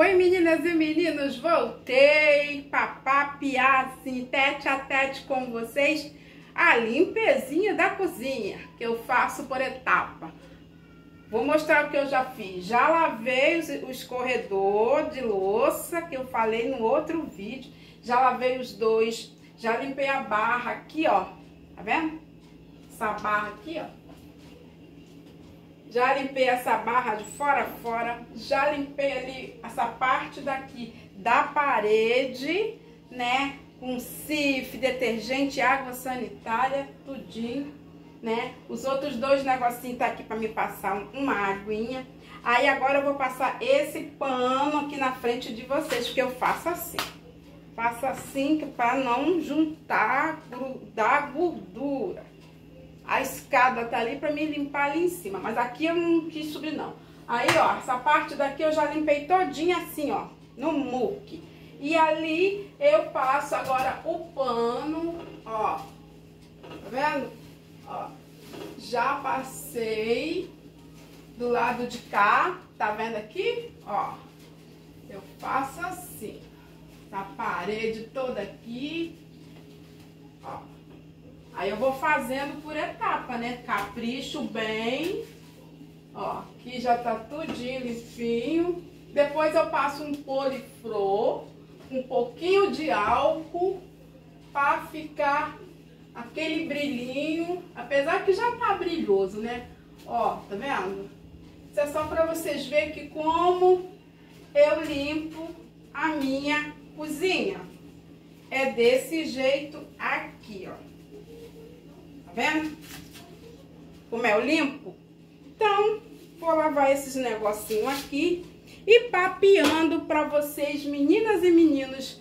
Oi meninas e meninos, voltei para papiar assim, tete a tete com vocês a limpezinha da cozinha, que eu faço por etapa. Vou mostrar o que eu já fiz. Já lavei o escorredor de louça, que eu falei no outro vídeo. Já lavei os dois, já limpei a barra aqui, ó. Tá vendo? Essa barra aqui, ó. Já limpei essa barra de fora a fora. Já limpei ali essa parte daqui da parede, né? Com sif, detergente, água sanitária, tudinho, né? Os outros dois negocinhos tá aqui para me passar uma aguinha. Aí agora eu vou passar esse pano aqui na frente de vocês, porque eu faço assim. Faço assim para não juntar, grudar gordura. A escada tá ali para me limpar ali em cima, mas aqui eu não quis subir não. Aí, ó, essa parte daqui eu já limpei todinha assim, ó, no muque. E ali eu passo agora o pano, ó, tá vendo? Ó, já passei do lado de cá, tá vendo aqui? Ó, eu faço assim, a parede toda aqui, ó. Aí eu vou fazendo por etapa, né? Capricho bem. Ó, aqui já tá tudinho limpinho. Depois eu passo um poliflor, um pouquinho de álcool, para ficar aquele brilhinho. Apesar que já tá brilhoso, né? Ó, tá vendo? Isso é só para vocês verem que como eu limpo a minha cozinha. É desse jeito aqui, ó vendo? Como é o limpo? Então, vou lavar esses negocinhos aqui e papeando para vocês, meninas e meninos.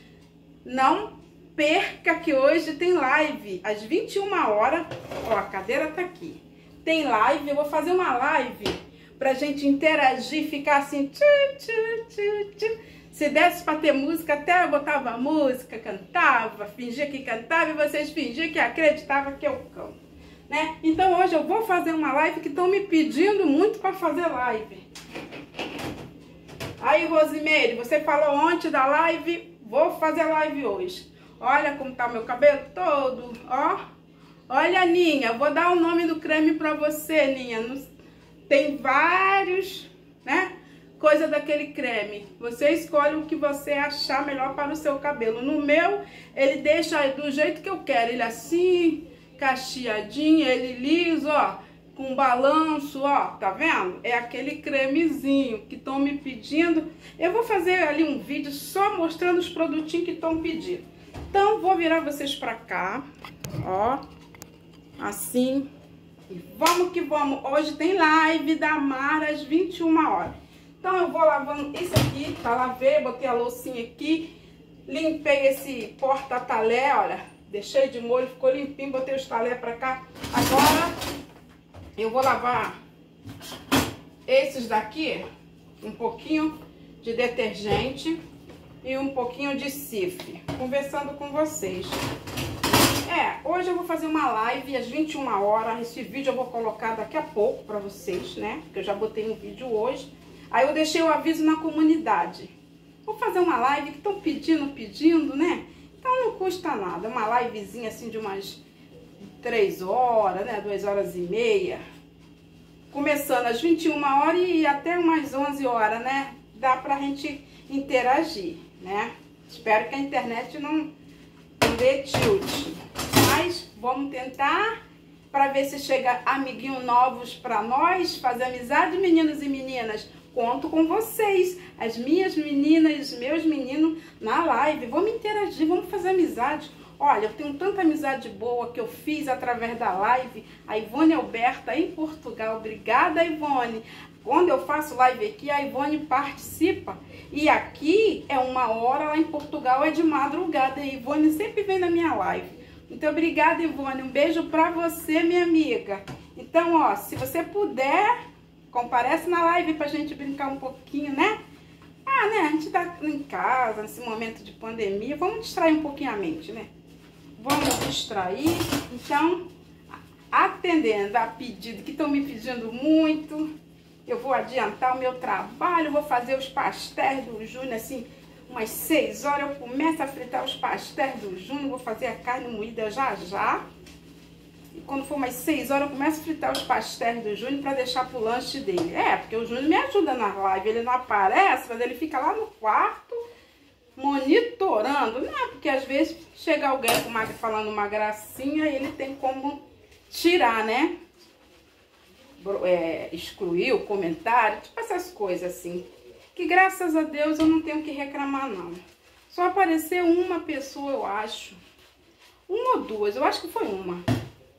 Não perca que hoje tem live às 21 horas. Ó, a cadeira tá aqui. Tem live, eu vou fazer uma live pra gente interagir, ficar assim, tchu, tchu, tchu, tchu. Se desse para ter música, até eu botava música, cantava, fingia que cantava e vocês fingiam que acreditavam que eu canto né? Então hoje eu vou fazer uma live que estão me pedindo muito para fazer live. Aí, Rosimeire, você falou ontem da live, vou fazer live hoje. Olha como tá meu cabelo todo, ó. Olha, Ninha, vou dar o nome do creme para você, Ninha. Tem vários, né? Coisa daquele creme. Você escolhe o que você achar melhor para o seu cabelo. No meu, ele deixa do jeito que eu quero. Ele assim, cacheadinho, ele liso, ó, com balanço, ó, tá vendo? É aquele cremezinho que estão me pedindo. Eu vou fazer ali um vídeo só mostrando os produtinhos que estão pedindo. Então, vou virar vocês pra cá, ó, assim. E vamos que vamos. Hoje tem live da Mara às 21 horas. Então, eu vou lavando isso aqui, tá? Lavei, botei a loucinha aqui, limpei esse porta-talé, olha Deixei de molho, ficou limpinho, botei os talé pra cá. Agora eu vou lavar esses daqui, um pouquinho de detergente e um pouquinho de cif, conversando com vocês. É, hoje eu vou fazer uma live às 21 horas, esse vídeo eu vou colocar daqui a pouco pra vocês, né? Porque eu já botei um vídeo hoje. Aí eu deixei o aviso na comunidade. Vou fazer uma live que estão pedindo, pedindo, né? Então não custa nada, uma livezinha assim de umas 3 horas, né, 2 horas e meia. Começando às 21 horas e até umas 11 horas, né? Dá pra gente interagir, né? Espero que a internet não, não dê tilt. Mas vamos tentar para ver se chega amiguinhos novos para nós, fazer amizade, meninos e meninas conto com vocês, as minhas meninas, meus meninos na live. Vamos interagir, vamos fazer amizade. Olha, eu tenho tanta amizade boa que eu fiz através da live. A Ivone Alberta em Portugal. Obrigada, Ivone. Quando eu faço live aqui, a Ivone participa. E aqui é uma hora, lá em Portugal é de madrugada. E a Ivone sempre vem na minha live. Então, obrigada, Ivone. Um beijo pra você, minha amiga. Então, ó, se você puder, comparece na live pra gente brincar um pouquinho, né? Ah, né? A gente tá em casa, nesse momento de pandemia. Vamos distrair um pouquinho a mente, né? Vamos distrair. Então, atendendo a pedido que estão me pedindo muito, eu vou adiantar o meu trabalho, vou fazer os pastéis do Júnior, assim, umas 6 horas eu começo a fritar os pastéis do Júnior, vou fazer a carne moída já já. E quando for umas 6 horas eu começo a fritar os pastéis do Júnior para deixar pro lanche dele. É, porque o Júnior me ajuda na live, ele não aparece, mas ele fica lá no quarto monitorando, né? Porque às vezes chega alguém uma, falando uma gracinha e ele tem como tirar, né? É, excluir o comentário, tipo essas coisas assim. Que graças a Deus eu não tenho que reclamar, não. Só apareceu uma pessoa, eu acho. Uma ou duas, eu acho que foi uma.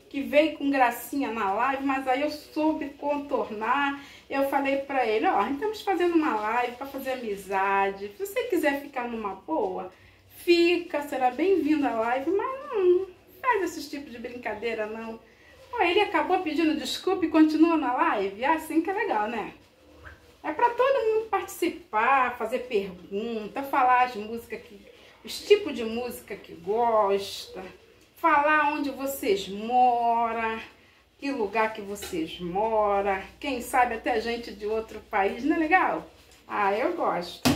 Que veio com gracinha na live, mas aí eu soube contornar. Eu falei pra ele, ó, estamos fazendo uma live para fazer amizade. Se você quiser ficar numa boa, fica, será bem-vindo à live, mas não faz esse tipo de brincadeira, não. Ó, ele acabou pedindo desculpa e continua na live. Ah, assim que é legal, né? É para todo mundo participar, fazer pergunta, falar as músicas que, os tipos de música que gosta, falar onde vocês moram, que lugar que vocês moram, quem sabe até gente de outro país, não é legal? Ah, eu gosto.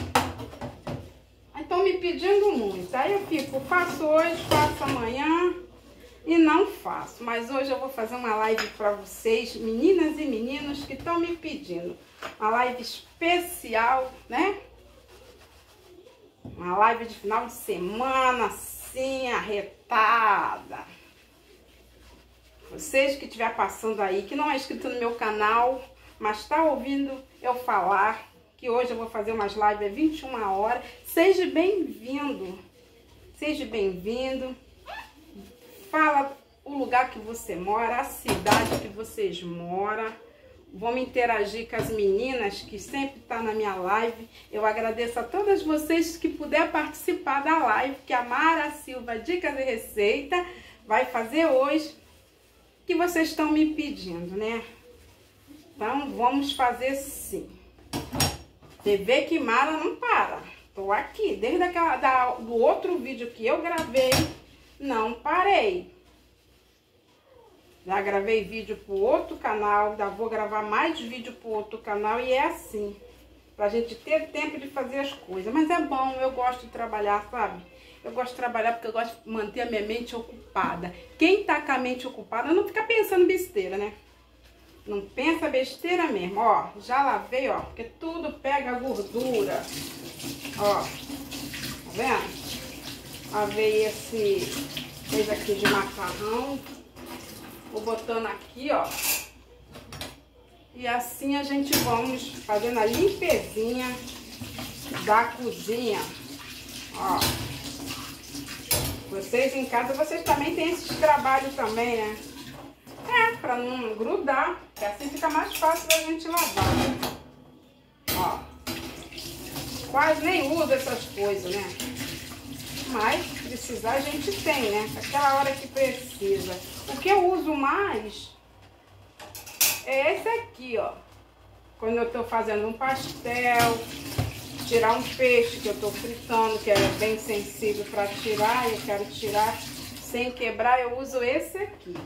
Estão me pedindo muito. Aí eu fico, faço hoje, faço amanhã e não faço. Mas hoje eu vou fazer uma live para vocês, meninas e meninos que estão me pedindo. Uma live especial, né? Uma live de final de semana, assim, arretada. Vocês que estiver passando aí, que não é inscrito no meu canal, mas está ouvindo eu falar, que hoje eu vou fazer umas lives às 21 horas. Seja bem-vindo. Seja bem-vindo. Fala o lugar que você mora, a cidade que vocês moram. Vamos interagir com as meninas que sempre tá na minha live. Eu agradeço a todas vocês que puder participar da live que a Mara Silva Dicas e Receita vai fazer hoje, que vocês estão me pedindo, né? Então, vamos fazer sim. Vê que Mara não para. Tô aqui, desde aquela, da, do outro vídeo que eu gravei, não parei. Já gravei vídeo pro outro canal, já vou gravar mais vídeo pro outro canal e é assim. Pra gente ter tempo de fazer as coisas. Mas é bom, eu gosto de trabalhar, sabe? Eu gosto de trabalhar porque eu gosto de manter a minha mente ocupada. Quem tá com a mente ocupada não fica pensando besteira, né? Não pensa besteira mesmo, ó. Já lavei, ó, porque tudo pega gordura. Ó, tá vendo? Lavei esse coisa aqui de macarrão. Vou botando aqui, ó. E assim a gente vamos fazendo a limpezinha da cozinha. Ó. Vocês em casa, vocês também têm esses trabalhos também, né? É, pra não grudar, que assim fica mais fácil da gente lavar. Ó. Quase nem uso essas coisas, né? Mas precisar a gente tem, né? Aquela hora que precisa. Que eu uso mais é esse aqui, ó. Quando eu tô fazendo um pastel, tirar um peixe que eu tô fritando, que é bem sensível para tirar, eu quero tirar sem quebrar, eu uso esse aqui.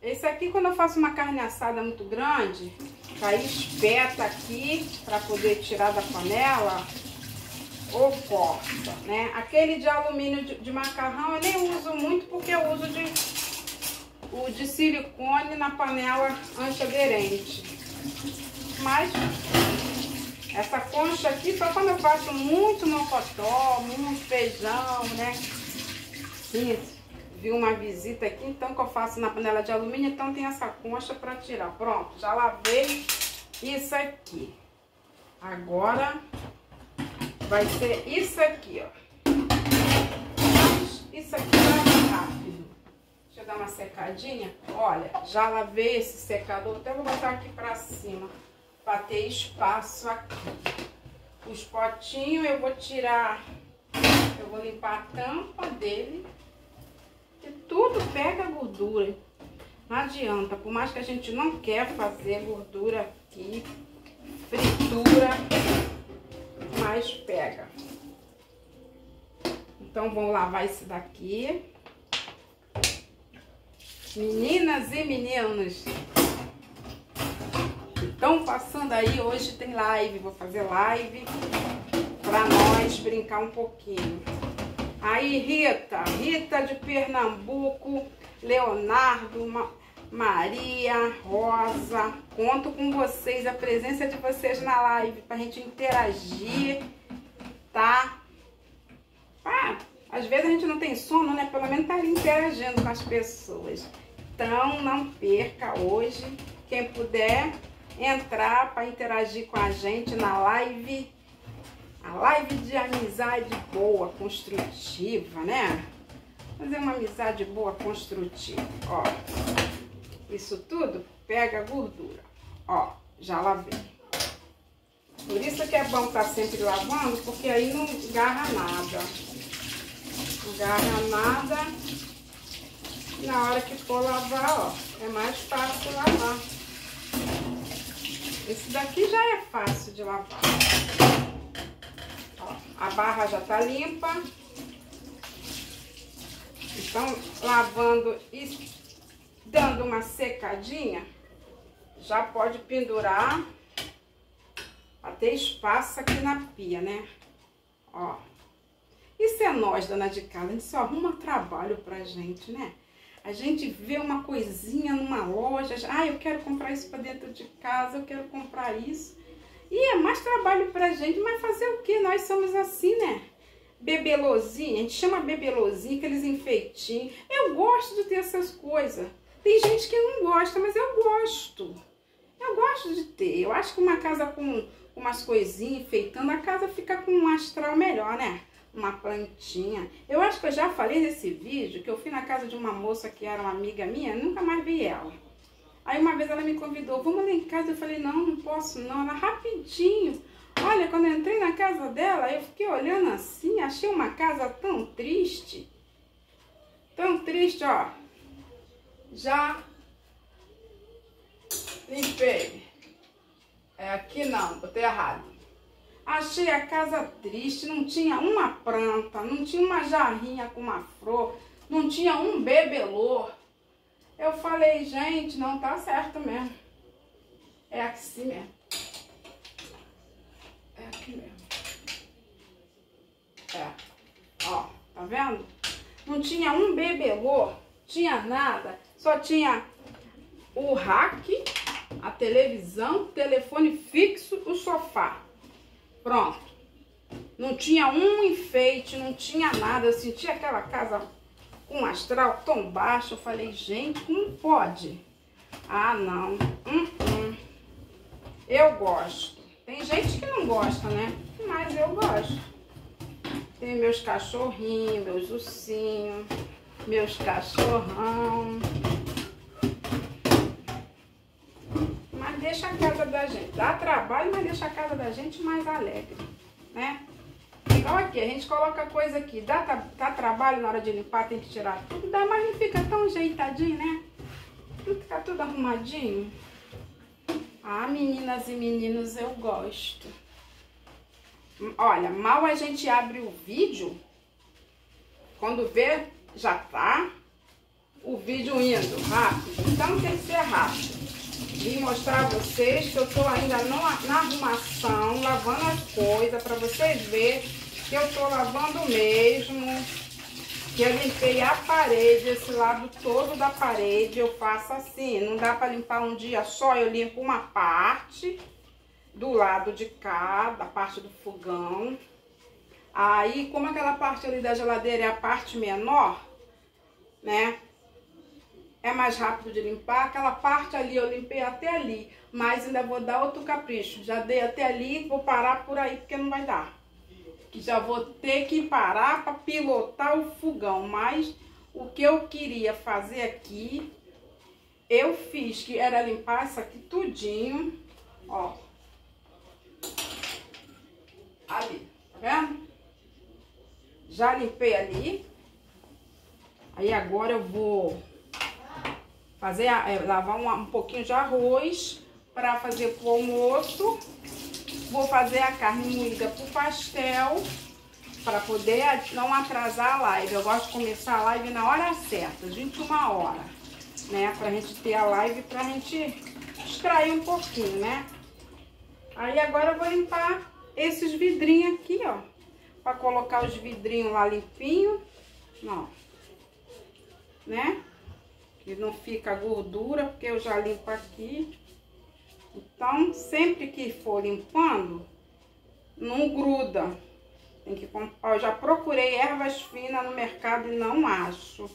Esse aqui, quando eu faço uma carne assada muito grande, aí espeta aqui para poder tirar da panela, ou corta, né? Aquele de alumínio de, de, macarrão eu nem uso muito porque eu uso de, o de silicone na panela antiaderente. Mas essa concha aqui só quando eu faço muito mocotó, muito feijão, né? Sim, vi uma visita aqui, então que eu faço na panela de alumínio, então tem essa concha para tirar. Pronto, já lavei isso aqui. Agora vai ser isso aqui, ó. Isso aqui vai rápido. Deixa eu dar uma secadinha. Olha, já lavei esse secador, até vou botar aqui pra cima, pra ter espaço aqui. Os potinhos eu vou tirar, eu vou limpar a tampa dele, que tudo pega gordura. Não adianta, por mais que a gente não quer fazer gordura aqui, fritura, mais pega. Então, vamos lavar esse daqui. Meninas e meninos estão passando aí, hoje tem live, vou fazer live para nós brincar um pouquinho. Aí, Rita, Rita de Pernambuco, Leonardo, Ma Maria, Rosa, conto com vocês, a presença de vocês na live pra gente interagir, tá? Ah, às vezes a gente não tem sono, né? Pelo menos tá ali interagindo com as pessoas. Então, não perca hoje. Quem puder entrar para interagir com a gente na live. A live de amizade boa, construtiva, né? Fazer uma amizade boa, construtiva. Ó, isso tudo pega gordura. Ó, já lavei. Por isso que é bom estar tá sempre lavando, porque aí não agarra nada. Não agarra nada. Na hora que for lavar, ó, é mais fácil lavar. Esse daqui já é fácil de lavar. Ó, a barra já tá limpa. Então, lavando e dando uma secadinha, já pode pendurar até espaço aqui na pia, né? Ó. Isso é nós, dona de casa, a gente só arruma trabalho pra gente, né? A gente vê uma coisinha numa loja, ah, eu quero comprar isso para dentro de casa, eu quero comprar isso. E é mais trabalho pra gente, mas fazer o que? Nós somos assim, né? Bebelozinho, a gente chama bebelozinho, aqueles enfeitinhos. Eu gosto de ter essas coisas. Tem gente que não gosta, mas eu gosto. Eu gosto de ter. Eu acho que uma casa com umas coisinhas enfeitando, a casa fica com um astral melhor, né? uma plantinha. Eu acho que eu já falei nesse vídeo que eu fui na casa de uma moça que era uma amiga minha, nunca mais vi ela. Aí uma vez ela me convidou, vamos lá em casa. Eu falei, não, não posso não. Ela rapidinho. Olha, quando eu entrei na casa dela, eu fiquei olhando assim, achei uma casa tão triste. Tão triste, ó. Já limpei. É aqui não, botei errado. Achei a casa triste, não tinha uma planta, não tinha uma jarrinha com uma flor, não tinha um bebelô. Eu falei, gente, não tá certo mesmo. É assim mesmo. É aqui mesmo. É. Ó, tá vendo? Não tinha um bebelô, tinha nada. Só tinha o rack, a televisão, telefone fixo, o sofá. Pronto. Não tinha um enfeite, não tinha nada. Eu senti aquela casa com um astral tão baixo. Eu falei, gente, como pode? Ah, não. Hum, hum. Eu gosto. Tem gente que não gosta, né? Mas eu gosto. Tem meus cachorrinhos, meus ursinhos, meus cachorrão. deixa a casa da gente, dá trabalho, mas deixa a casa da gente mais alegre, né? Igual aqui, a gente coloca coisa aqui, dá, dá trabalho na hora de limpar, tem que tirar tudo, dá, mas não fica tão ajeitadinho, né? Não fica tudo arrumadinho. Ah, meninas e meninos, eu gosto. Olha, mal a gente abre o vídeo, quando vê, já tá o vídeo indo rápido. Então tem que ser rápido vim mostrar a vocês que eu tô ainda no, na arrumação, lavando as coisas, para vocês verem que eu tô lavando mesmo. Que eu limpei a parede, esse lado todo da parede, eu faço assim. Não dá para limpar um dia só, eu limpo uma parte do lado de cá, da parte do fogão. Aí, como aquela parte ali da geladeira é a parte menor, né? É mais rápido de limpar. Aquela parte ali eu limpei até ali, mas ainda vou dar outro capricho. Já dei até ali, vou parar por aí porque não vai dar. Já vou ter que parar para pilotar o fogão, mas o que eu queria fazer aqui, eu fiz, que era limpar isso aqui tudinho, ó. Ali, tá vendo? Já limpei ali. Aí agora eu vou fazer, é, lavar um, um pouquinho de arroz para fazer pro almoço. Vou fazer a carne moída pro pastel, para poder não atrasar a live. Eu gosto de começar a live na hora certa, 21 hora, né? Pra gente ter a live, pra gente extrair um pouquinho, né? Aí agora eu vou limpar esses vidrinhos aqui, ó. Pra colocar os vidrinhos lá limpinho. Ó. Né? Que não fica gordura, porque eu já limpo aqui. Então, sempre que for limpando, não gruda. Tem que comprar. Eu já procurei ervas finas no mercado e não acho.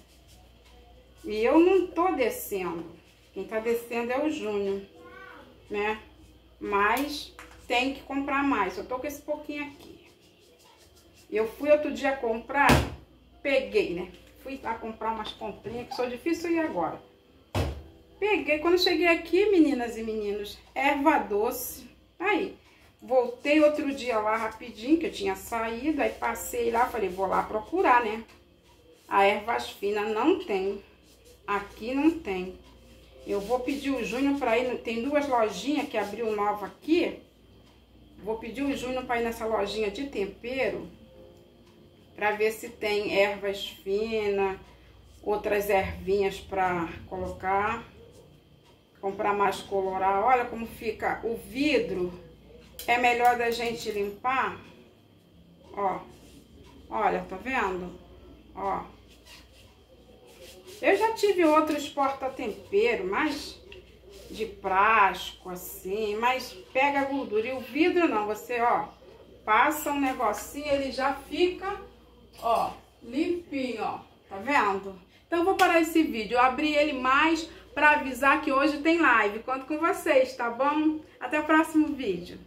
E eu não tô descendo. Quem tá descendo é o Júnior, né? Mas tem que comprar mais. Eu tô com esse pouquinho aqui. Eu fui outro dia comprar, peguei, né? Fui lá comprar umas comprinhas, que sou difícil ir agora. Peguei, quando cheguei aqui, meninas e meninos, erva doce. Aí, voltei outro dia lá rapidinho, que eu tinha saído, aí passei lá, falei, vou lá procurar, né? A ervas finas não tem. Aqui não tem. Eu vou pedir o Júnior para ir, tem duas lojinhas que abriu nova aqui. Vou pedir o Júnior para ir nessa lojinha de tempero, para ver se tem ervas finas, outras ervinhas para colocar. Comprar mais colorar. Olha como fica o vidro. É melhor da gente limpar. Ó. Olha, tá vendo? Ó. Eu já tive outros porta-tempero, mas de plástico, assim, mas pega a gordura. E o vidro não, você, ó, passa um negocinho, ele já fica, ó, limpinho, ó, tá vendo? Então, vou parar esse vídeo. Eu abri ele mais para avisar que hoje tem live. Conto com vocês, tá bom? Até o próximo vídeo.